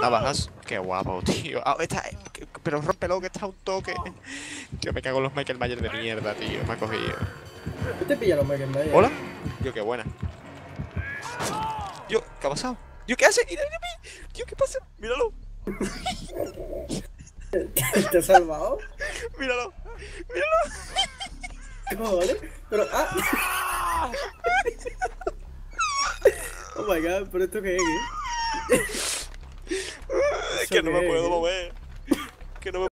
Navajas. Qué guapo, tío. Ah, está, pero rómpelo que está un toque. Tío, me cago en los Michael Myers de mierda, tío. Me ha cogido. ¿Qué te pilla los Michael Myers? ¿Hola? Tío, qué buena. Tío, ¿qué ha pasado? Tío, ¿qué hace? Mira, mira. Tío, ¿qué pasa? Míralo. ¿Te has salvado? Míralo. Míralo. Joder. Pero, ah. oh my god, ¿pero esto qué es? eh? Que no me puedo mover. Que no me